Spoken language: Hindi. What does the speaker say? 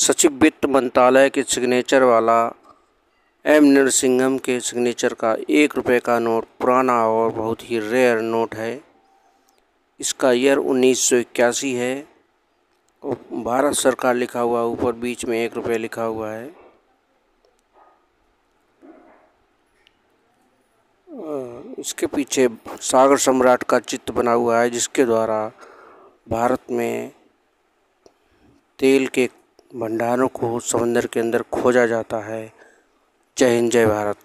सचिव वित्त मंत्रालय के सिग्नेचर वाला एम नरसिंहम के सिग्नेचर का एक रुपये का नोट, पुराना और बहुत ही रेयर नोट है। इसका ईयर उन्नीस सौ इक्यासी है। और भारत सरकार लिखा हुआ ऊपर बीच में एक रुपये लिखा हुआ है। इसके पीछे सागर सम्राट का चित्र बना हुआ है, जिसके द्वारा भारत में तेल के भंडारों को समंदर के अंदर खोजा जाता है। जय हिंद जय भारत।